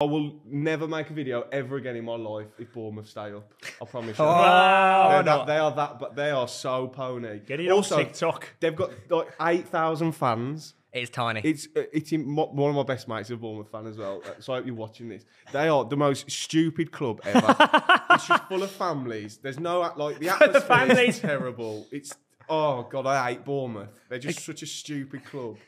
I will never make a video ever again in my life if Bournemouth stay up. I promise you. Oh, They're that- they are that, but they are so pony. Get it on also, TikTok. They've got like eight thousand fans. It's tiny. It's uh, it's in, one of my best mates is a Bournemouth fan as well. Uh, so I hope you're watching this. They are the most stupid club ever. it's just full of families. There's no like the atmosphere families. is terrible. It's oh god, I hate Bournemouth. They're just such a stupid club.